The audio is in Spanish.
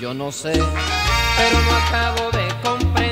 yo no sé, pero no acabo de comprender